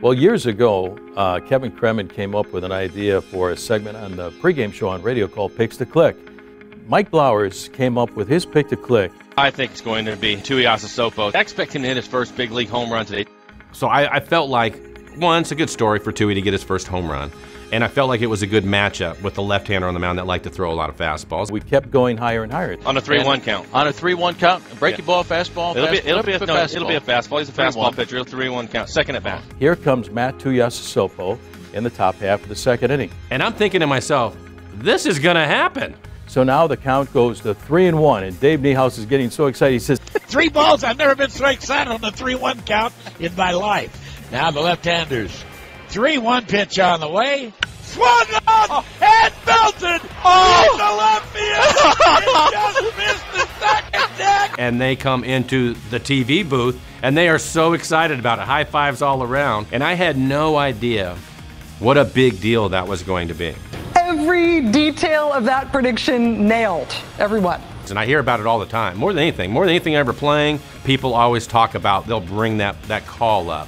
Well, years ago, uh, Kevin Cremin came up with an idea for a segment on the pregame show on radio called Picks to Click. Mike Blowers came up with his pick to click. I think it's going to be Tuiasosopo. Sopo. I expect him to hit his first big league home run today. So I, I felt like, one, it's a good story for Tui to get his first home run. And I felt like it was a good matchup with the left-hander on the mound that liked to throw a lot of fastballs. We kept going higher and higher. On a 3-1 count. On a 3-1 count, breaking yeah. ball, fastball. It'll fastball, be it'll be a, no, fastball. it'll be a fastball. He's a fastball pitcher. 3-1 count. Second at bat. Here comes Matt Tuiasosopo in the top half of the second inning. And I'm thinking to myself, this is going to happen. So now the count goes to three and one, and Dave Niehaus is getting so excited. He says, Three balls. I've never been so excited on the 3 1 count in my life. Now the left handers. 3 1 pitch on the way. Swung on oh. and belted oh. in the left field. just missed the second deck. And they come into the TV booth and they are so excited about it. High fives all around. And I had no idea what a big deal that was going to be. Every detail of that prediction nailed. Everyone. And I hear about it all the time. More than anything, more than anything ever playing, people always talk about, they'll bring that, that call up